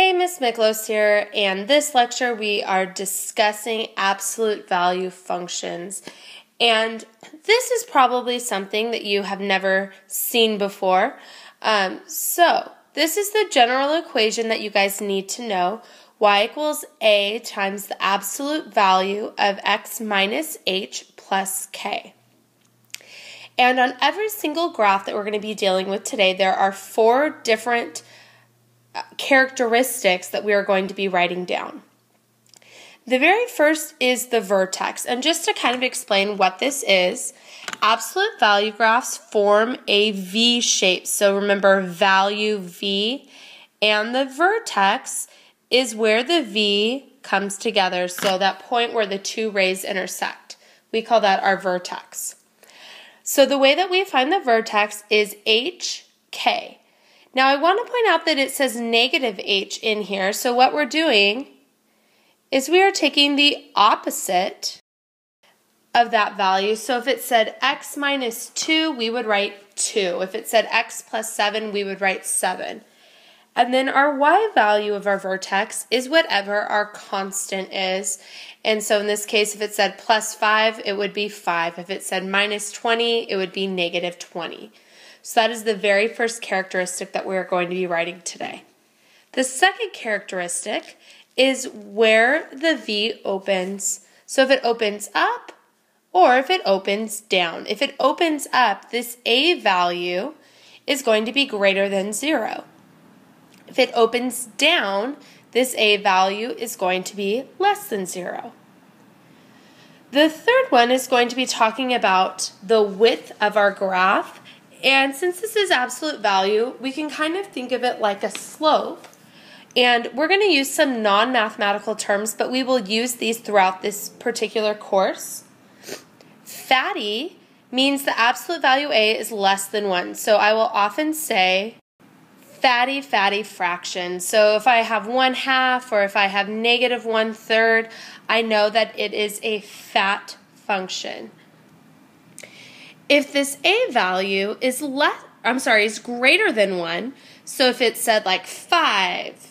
Hey, Miss Miklos here, and this lecture we are discussing absolute value functions. And this is probably something that you have never seen before. Um, so, this is the general equation that you guys need to know. y equals a times the absolute value of x minus h plus k. And on every single graph that we're going to be dealing with today, there are four different characteristics that we are going to be writing down. The very first is the vertex. And just to kind of explain what this is, absolute value graphs form a V shape. So remember value V and the vertex is where the V comes together. So that point where the two rays intersect. We call that our vertex. So the way that we find the vertex is HK. Now I want to point out that it says negative h in here. So what we're doing is we are taking the opposite of that value. So if it said x minus 2, we would write 2. If it said x plus 7, we would write 7. And then our y value of our vertex is whatever our constant is. And so in this case, if it said plus 5, it would be 5. If it said minus 20, it would be negative 20. So that is the very first characteristic that we're going to be writing today. The second characteristic is where the V opens. So if it opens up or if it opens down. If it opens up, this A value is going to be greater than zero. If it opens down, this A value is going to be less than zero. The third one is going to be talking about the width of our graph and since this is absolute value, we can kind of think of it like a slope. And we're going to use some non mathematical terms, but we will use these throughout this particular course. Fatty means the absolute value A is less than 1. So I will often say fatty, fatty fraction. So if I have 1 half or if I have negative 1 third, I know that it is a fat function. If this a value is less, I'm sorry, is greater than 1, so if it said like 5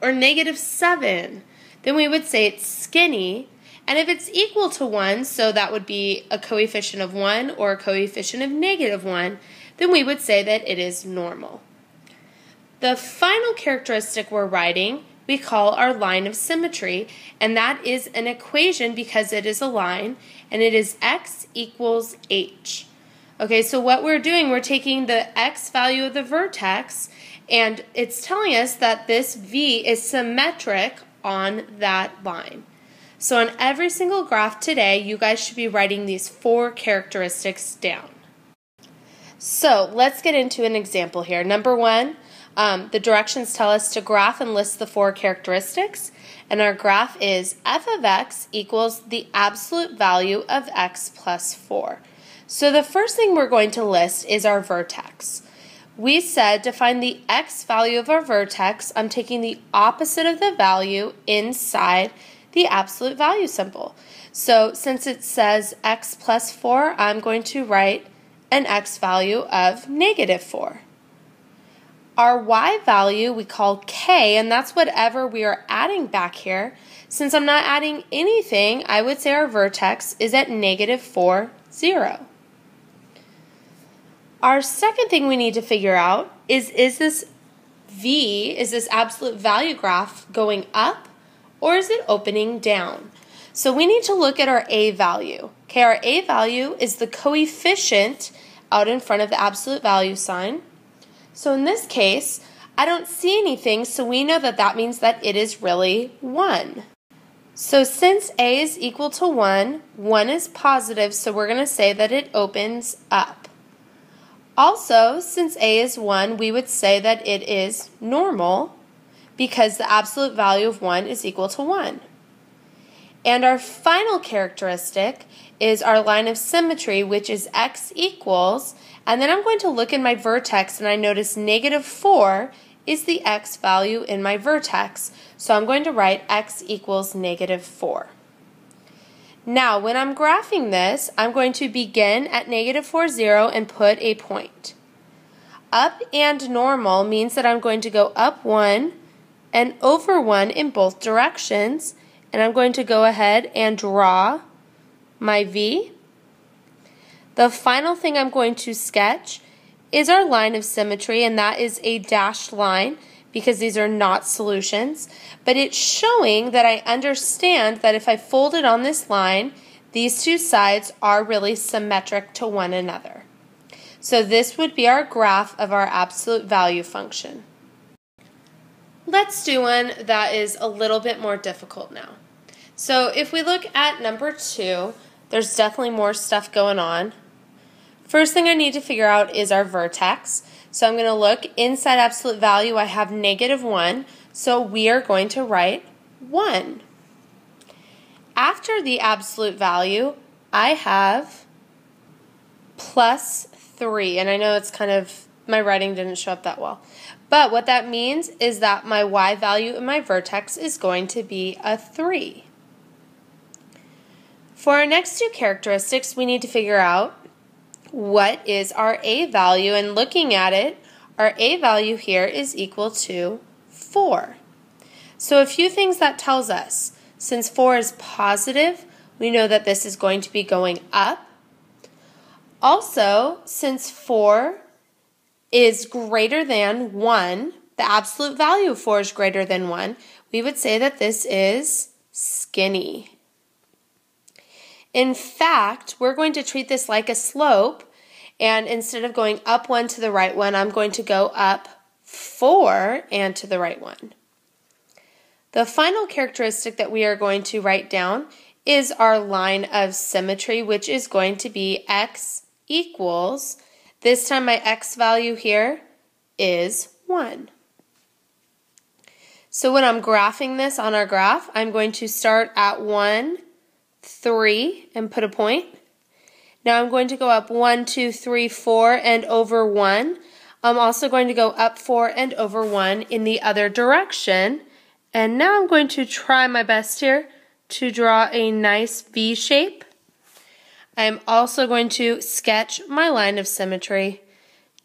or negative 7, then we would say it's skinny. And if it's equal to 1, so that would be a coefficient of 1 or a coefficient of negative 1, then we would say that it is normal. The final characteristic we're writing we call our line of symmetry, and that is an equation because it is a line, and it is x equals h. Okay, so what we're doing, we're taking the x value of the vertex, and it's telling us that this v is symmetric on that line. So on every single graph today, you guys should be writing these four characteristics down. So let's get into an example here. Number one, um, the directions tell us to graph and list the four characteristics. And our graph is f of x equals the absolute value of x plus 4. So the first thing we're going to list is our vertex. We said to find the x value of our vertex, I'm taking the opposite of the value inside the absolute value symbol. So since it says x plus 4, I'm going to write an x value of negative 4. Our y value we call k, and that's whatever we are adding back here. Since I'm not adding anything, I would say our vertex is at negative 4, 0. Our second thing we need to figure out is, is this v, is this absolute value graph going up or is it opening down? So we need to look at our a value. Okay, our a value is the coefficient out in front of the absolute value sign. So in this case, I don't see anything, so we know that that means that it is really 1. So since a is equal to 1, 1 is positive, so we're going to say that it opens up. Also, since a is 1, we would say that it is normal because the absolute value of 1 is equal to 1. And our final characteristic is our line of symmetry, which is x equals, and then I'm going to look in my vertex and I notice negative 4 is the x value in my vertex. So I'm going to write x equals negative 4. Now, when I'm graphing this, I'm going to begin at negative 4, 0 and put a point. Up and normal means that I'm going to go up 1 and over 1 in both directions. And I'm going to go ahead and draw my V. The final thing I'm going to sketch is our line of symmetry, and that is a dashed line because these are not solutions. But it's showing that I understand that if I fold it on this line, these two sides are really symmetric to one another. So this would be our graph of our absolute value function. Let's do one that is a little bit more difficult now. So if we look at number two, there's definitely more stuff going on. First thing I need to figure out is our vertex. So I'm going to look inside absolute value, I have negative 1, so we are going to write 1. After the absolute value, I have plus 3, and I know it's kind of, my writing didn't show up that well. But what that means is that my y value in my vertex is going to be a 3. For our next two characteristics, we need to figure out what is our a value, and looking at it, our a value here is equal to 4. So a few things that tells us. Since 4 is positive, we know that this is going to be going up. Also, since 4 is greater than 1, the absolute value of 4 is greater than 1, we would say that this is skinny. In fact, we're going to treat this like a slope, and instead of going up one to the right one, I'm going to go up 4 and to the right one. The final characteristic that we are going to write down is our line of symmetry, which is going to be x equals this time my x value here is 1. So when I'm graphing this on our graph, I'm going to start at 1, 3, and put a point. Now I'm going to go up 1, 2, 3, 4, and over 1. I'm also going to go up 4 and over 1 in the other direction. And now I'm going to try my best here to draw a nice V shape. I'm also going to sketch my line of symmetry,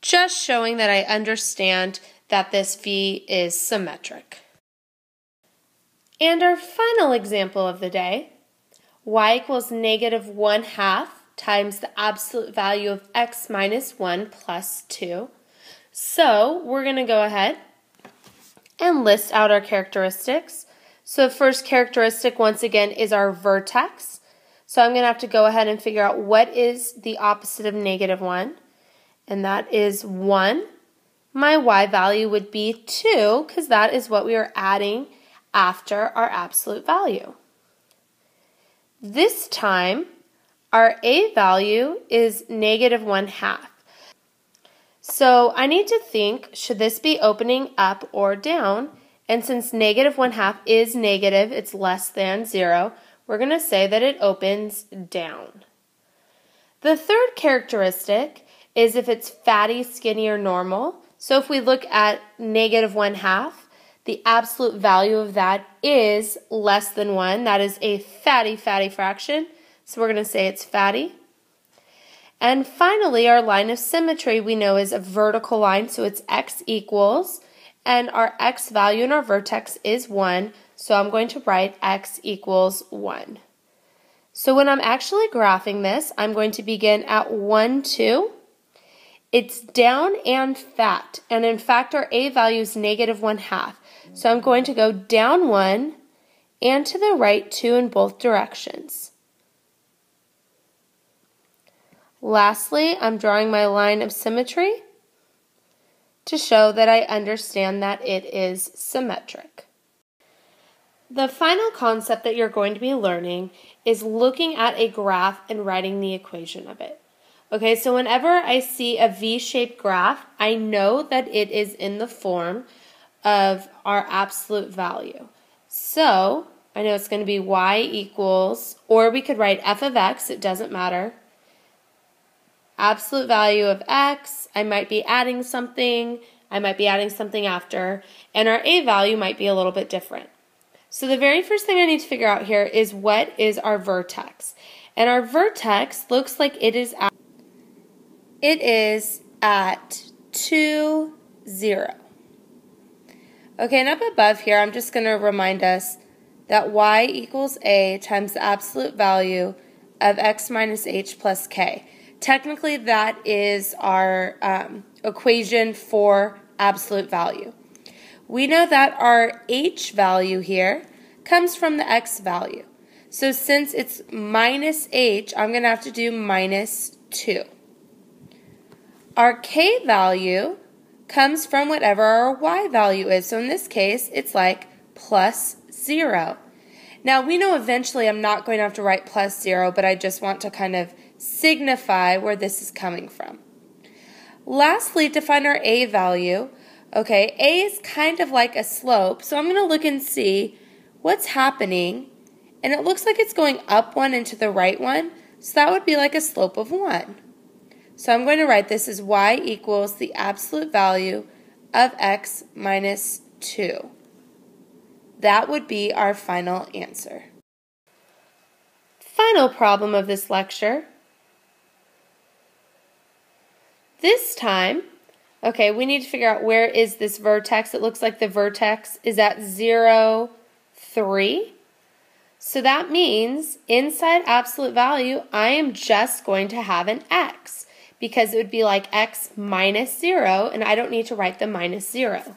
just showing that I understand that this V is symmetric. And our final example of the day, y equals negative 1 half times the absolute value of x minus 1 plus 2. So we're going to go ahead and list out our characteristics. So the first characteristic, once again, is our vertex. So I'm going to have to go ahead and figure out what is the opposite of negative 1. And that is 1. My y value would be 2 because that is what we are adding after our absolute value. This time, our a value is negative 1 half. So I need to think, should this be opening up or down? And since negative 1 half is negative, it's less than 0, we're going to say that it opens down. The third characteristic is if it's fatty, skinny, or normal. So if we look at negative 1 half, the absolute value of that is less than 1. That is a fatty, fatty fraction. So we're going to say it's fatty. And finally, our line of symmetry we know is a vertical line, so it's x equals, and our x value in our vertex is 1, so I'm going to write x equals 1. So when I'm actually graphing this, I'm going to begin at 1, 2. It's down and fat, and in fact our a value is negative 1 half. So I'm going to go down 1 and to the right 2 in both directions. Lastly, I'm drawing my line of symmetry to show that I understand that it is symmetric. The final concept that you're going to be learning is looking at a graph and writing the equation of it. Okay, so whenever I see a V-shaped graph, I know that it is in the form of our absolute value. So, I know it's going to be y equals, or we could write f of x, it doesn't matter. Absolute value of x, I might be adding something, I might be adding something after, and our a value might be a little bit different. So the very first thing I need to figure out here is what is our vertex. And our vertex looks like it is at, it is at 2, 0. Okay, and up above here, I'm just going to remind us that y equals a times the absolute value of x minus h plus k. Technically, that is our um, equation for absolute value. We know that our h value here comes from the x value. So since it's minus h, I'm going to have to do minus 2. Our k value comes from whatever our y value is. So in this case, it's like plus 0. Now, we know eventually I'm not going to have to write plus 0, but I just want to kind of signify where this is coming from. Lastly, to find our a value, okay, a is kind of like a slope, so I'm going to look and see what's happening, and it looks like it's going up one and to the right one, so that would be like a slope of 1. So I'm going to write this as y equals the absolute value of x minus 2. That would be our final answer. Final problem of this lecture. This time, okay, we need to figure out where is this vertex. It looks like the vertex is at 0, 3. So that means inside absolute value, I am just going to have an x because it would be like x minus 0, and I don't need to write the minus 0.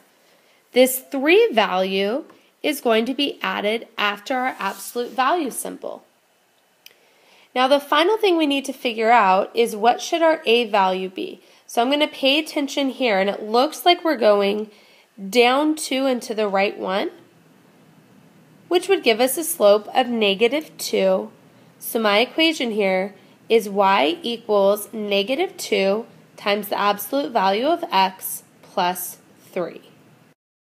This 3 value is going to be added after our absolute value symbol. Now the final thing we need to figure out is what should our a value be. So I'm going to pay attention here, and it looks like we're going down 2 and to the right 1, which would give us a slope of negative 2. So my equation here is y equals negative 2 times the absolute value of x plus 3.